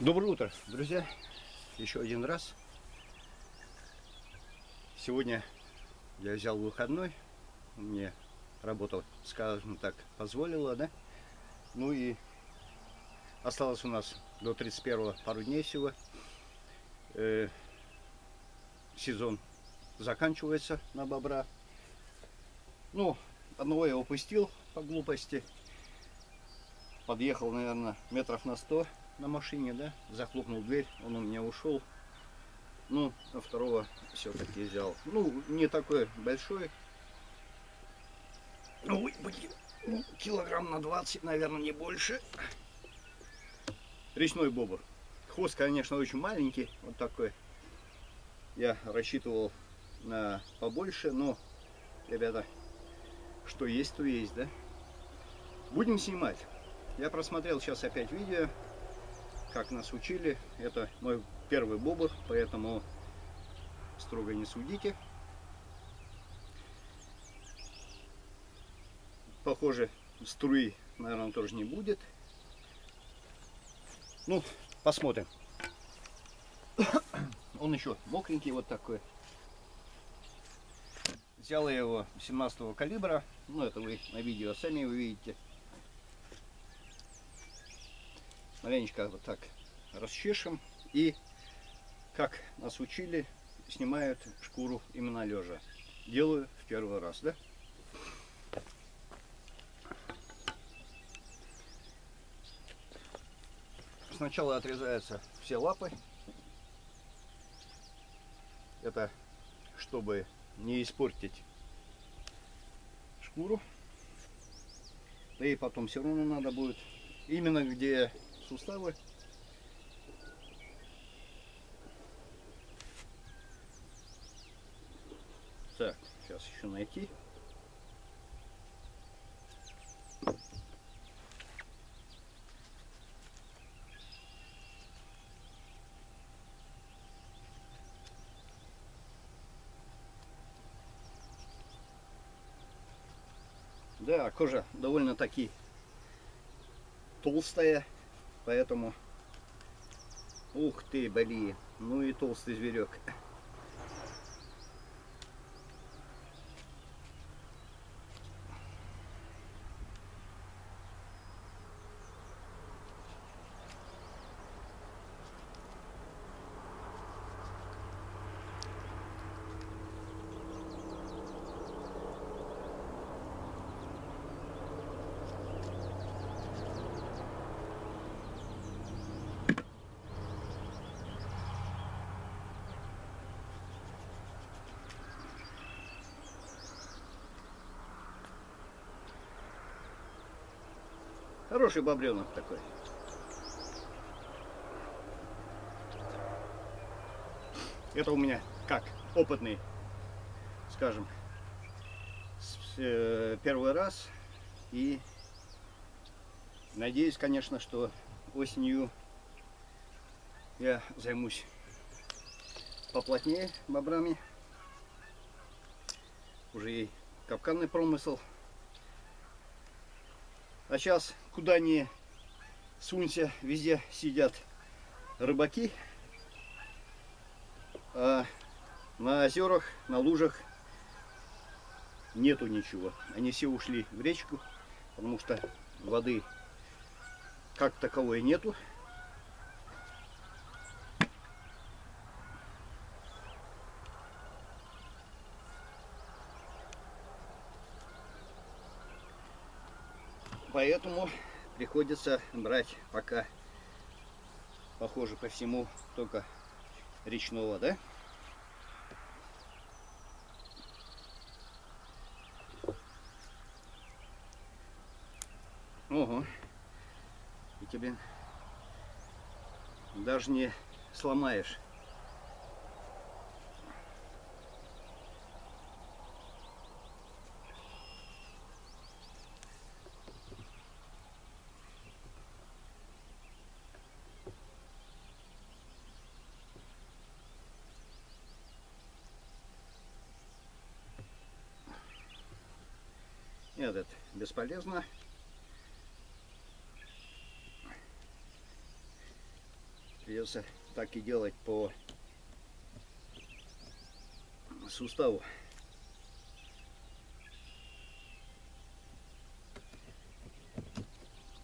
Доброе утро, друзья. Еще один раз. Сегодня я взял выходной. Мне работа, скажем так, позволила, да? Ну и осталось у нас до 31 пару дней всего. Э, сезон заканчивается на бобра. Ну, одного я упустил по глупости. Подъехал, наверное, метров на 100 на машине, да, захлопнул дверь, он у меня ушел. Ну, а второго все-таки взял. Ну, не такой большой. Ой, блин, ну, килограмм на 20, наверное, не больше. Речной бобр. Хвост, конечно, очень маленький, вот такой. Я рассчитывал на побольше, но, ребята, что есть, то есть, да? Будем снимать. Я просмотрел сейчас опять видео как нас учили. Это мой первый бобр, поэтому строго не судите. Похоже, струи, наверное, тоже не будет. Ну, посмотрим. Он еще мокренький вот такой. Взял я его 17 калибра. Ну, это вы на видео сами увидите. Маленечко вот так расчешем. И как нас учили снимают шкуру именно лежа делаю в первый раз да? Сначала отрезаются все лапы. Это чтобы не испортить шкуру. Да и потом все равно надо будет. Именно где суставы. Так, сейчас еще найти. Да, кожа довольно-таки толстая. Поэтому, ух ты, блин, ну и толстый зверек. Хороший бобренок такой. Это у меня как опытный, скажем, э, первый раз. И надеюсь, конечно, что осенью я займусь поплотнее бобрами. Уже и капканный промысел а сейчас куда ни сунься, везде сидят рыбаки. А на озерах, на лужах нету ничего. Они все ушли в речку, потому что воды как таковой нету. Поэтому приходится брать пока, похоже по всему, только речного, да? Ого. И тебе даже не сломаешь. Этот бесполезно. Придется так и делать по суставу.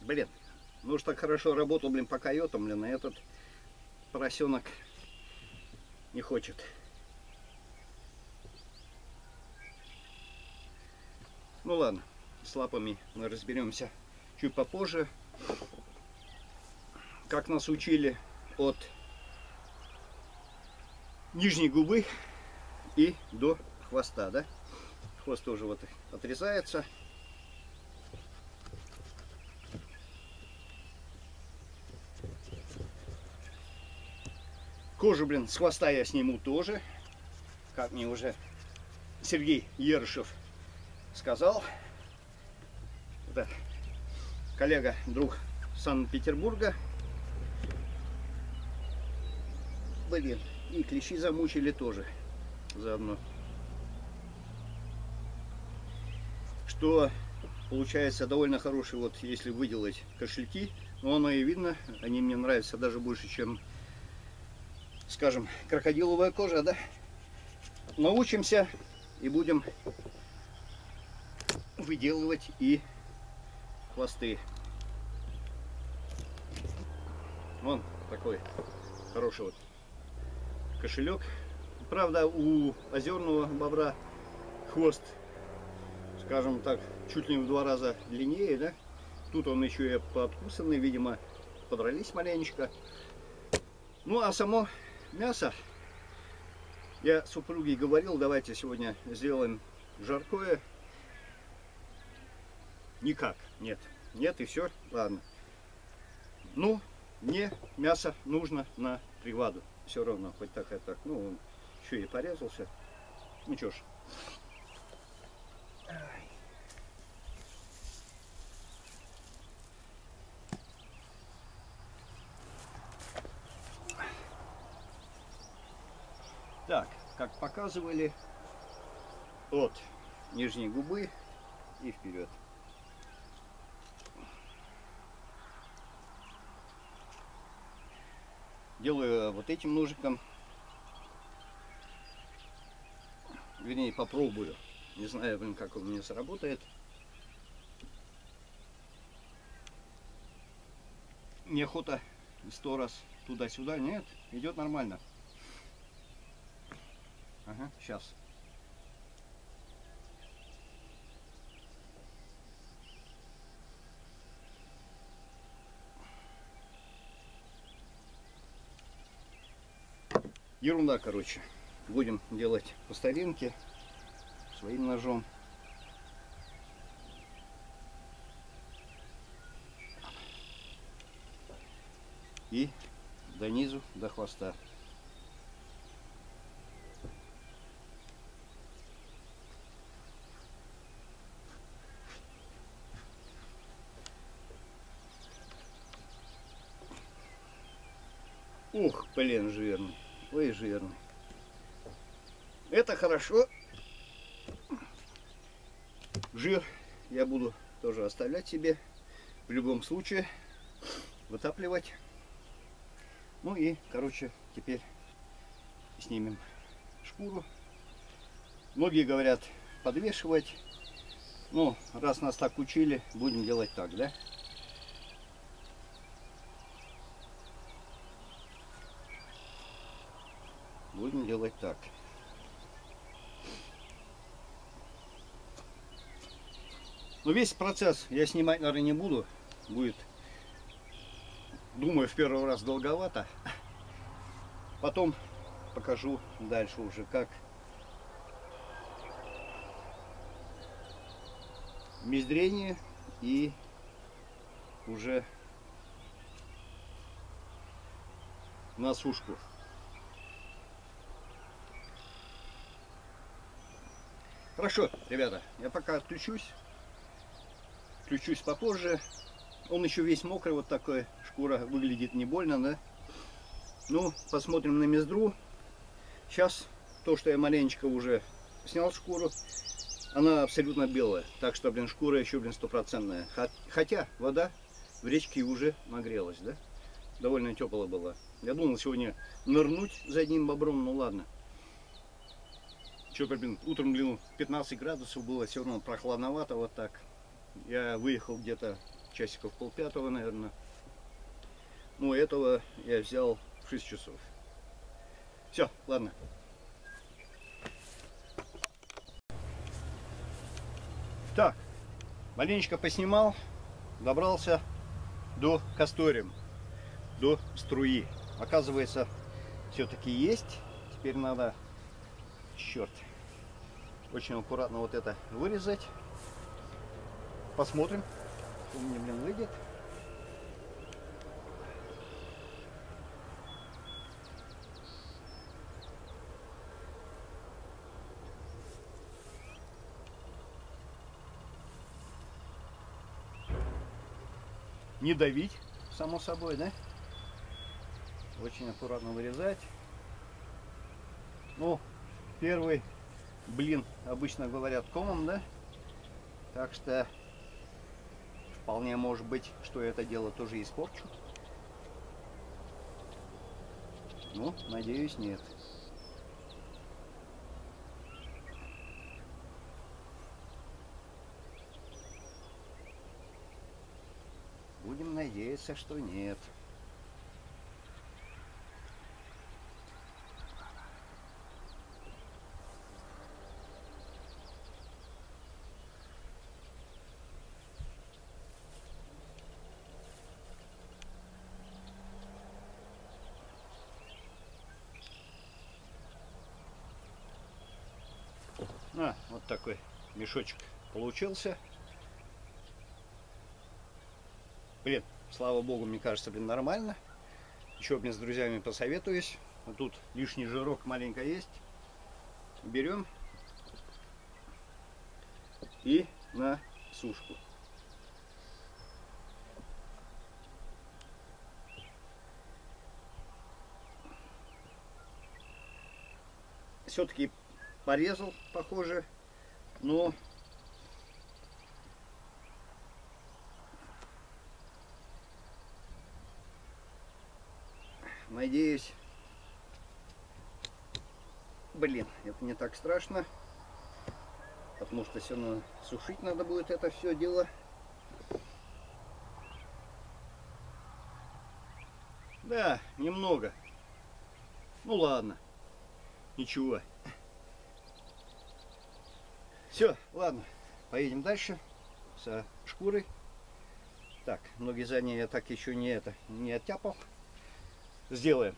Блин, ну уж так хорошо работал, блин, по койотам, блин, а этот поросенок не хочет. Ну ладно, с лапами мы разберемся чуть попозже. Как нас учили от нижней губы и до хвоста, да? Хвост тоже вот отрезается. Кожу, блин, с хвоста я сниму тоже. Как мне уже Сергей Ерышев сказал. Это коллега, друг Санкт-Петербурга. Блин, и клещи замучили тоже заодно. Что получается довольно хороший, вот если выделать кошельки, но оно и видно, они мне нравятся даже больше, чем скажем, крокодиловая кожа, да? Научимся и будем выделывать и хвосты. Вон такой хороший вот кошелек. Правда, у озерного бобра хвост, скажем так, чуть ли в два раза длиннее, да? Тут он еще и пооткусанный, видимо, подрались маленечко. Ну, а само мясо. Я супруге говорил, давайте сегодня сделаем жаркое. Никак, нет. Нет и все, ладно. Ну, мне мясо нужно на приваду. Все равно, хоть так и так. Ну, он еще и порезался. Ну что ж. Так, как показывали, от нижней губы и вперед. Делаю вот этим ножиком. Вернее, попробую. Не знаю, блин, как он у меня сработает. Неохота сто раз туда-сюда. Нет, идет нормально. Ага, сейчас. Ерунда, короче. Будем делать по старинке своим ножом. И до низу, до хвоста. Ух, блин, жирный. Ой, жирный. Это хорошо. Жир я буду тоже оставлять себе. В любом случае вытапливать. Ну и, короче, теперь снимем шкуру. Многие говорят подвешивать. Ну, раз нас так учили, будем делать так, да? Будем делать так. Но весь процесс я снимать, наверное, не буду. Будет, думаю, в первый раз долговато. Потом покажу дальше уже, как мездрение и уже на сушку. Хорошо, ребята, я пока отключусь. Включусь попозже. Он еще весь мокрый, вот такой. Шкура выглядит не больно, да? Ну, посмотрим на мездру. Сейчас то, что я маленечко уже снял шкуру, она абсолютно белая. Так что, блин, шкура еще, блин, стопроцентная. Хотя вода в речке уже нагрелась, да? довольно теплая была. Я думал сегодня нырнуть за одним бобром, ну ладно. Что, блин, утром, блин, 15 градусов было, все равно прохладновато вот так. Я выехал где-то часиков полпятого, наверное. Ну, этого я взял в 6 часов. Все, ладно. Так, маленечко поснимал, добрался до Касториум, до струи. Оказывается, все-таки есть. Теперь надо, черт, очень аккуратно вот это вырезать. Посмотрим, что у меня, блин, выйдет. не давить, само собой, да? Очень аккуратно вырезать. Ну, первый блин, обычно говорят комом, да? Так что вполне может быть, что это дело тоже испорчу. Ну, надеюсь, нет. Будем надеяться, что нет. А, вот такой мешочек получился. Блин, слава богу, мне кажется, блин, нормально. Еще мне с друзьями посоветуюсь. Вот тут лишний жирок маленько есть. Берем и на сушку. Все-таки порезал, похоже, но Надеюсь, блин, это не так страшно, потому что все равно сушить надо будет это все дело. Да, немного. Ну ладно, ничего. Все, ладно, поедем дальше со шкурой. Так, ноги задние я так еще не это не оттяпал сделаем.